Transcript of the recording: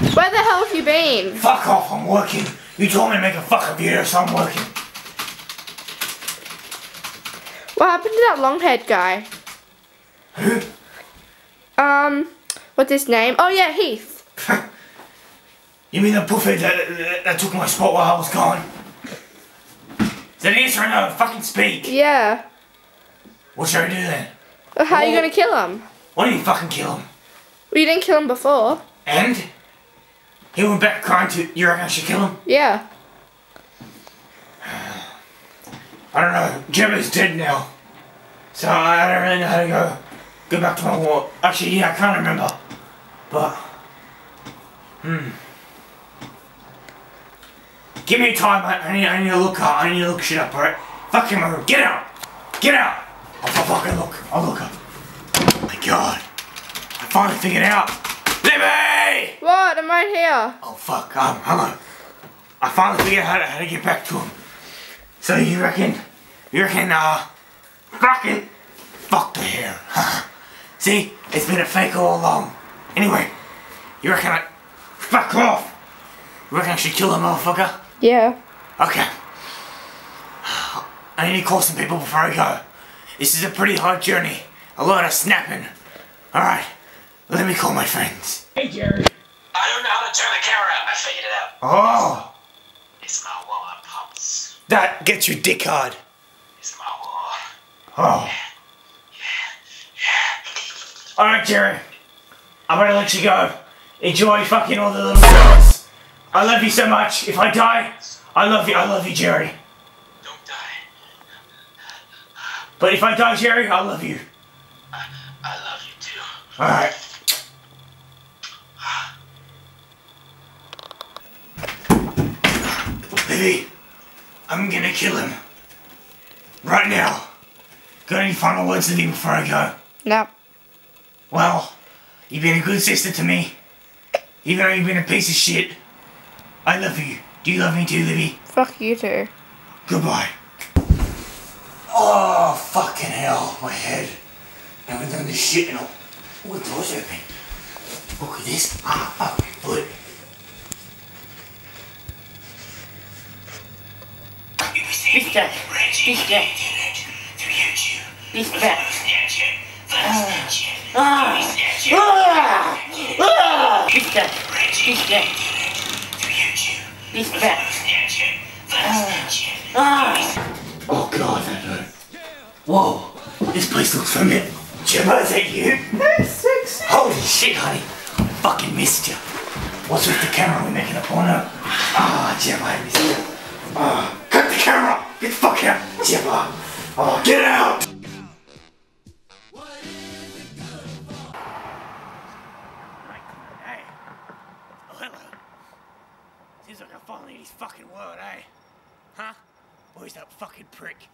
Where the hell have you been? Fuck off, I'm working. You told me to make a fucking video, so I'm working. What happened to that long haired guy? Who? Um, what's his name? Oh yeah, Heath. you mean the buffet that, that, that took my spot while I was gone? Is that an answer or no? Fucking speak. Yeah. What should I do then? Well, how are you gonna kill him? Why don't you fucking kill him? Well, you didn't kill him before. And? He went back crying to, you reckon I should kill him? Yeah. I don't know. Gemma's dead now. So I don't really know how to go go back to my war. Actually, yeah, I can't remember. But, hmm. Give me time. I, I, need, I need to look up. I need to look shit up, alright? Fuck him, room. Get out! Get out! I'll fu- fucking look. I'll look up. Oh my god. I finally figured it out. Libby! What? I'm right here. Oh fuck, um, hello. I finally figured out how to, how to get back to him. So you reckon, you reckon, uh, fucking, fuck the hair. See, it's been a fake all along. Anyway, you reckon I, fuck off. You reckon I should kill the motherfucker? Yeah. Okay. I need to call some people before I go. This is a pretty hard journey. A lot of snapping. Alright, let me call my friends. Hey Jerry. I don't know how to turn the camera on. I figured it out. Oh, It's my wallet, pops. that gets your dick hard. It's my wallet. Oh. Yeah. Yeah. Yeah. Alright, Jerry. I'm gonna let you go. Enjoy fucking all the little girls. I love you so much. If I die, I love you. I love you, Jerry. Don't die. But if I die, Jerry, I love you. I love you too. Alright. I'm gonna kill him. Right now. Got any final words to me before I go? No. Well, you've been a good sister to me. Even though you've been a piece of shit. I love you. Do you love me too, Libby? Fuck you too. Goodbye. Oh, fucking hell, my head. Haven't done this shit in a... What door's open? Look at this. Ah, fuck my foot. This guy. This guy. This guy. Ah. Ah. Ah. This. This. This. Ah. Oh god, that hurt. Whoa, this place looks familiar. Gemma, is that you? Holy shit, honey. I fucking missed you. What's with the camera? we making a porno? Ah, Gemma, I missed you. Ah, cut the camera! Get the fuck out! Gemma! Oh, get out! Seems like I finally need his fucking word, eh? Huh? Where's that fucking prick?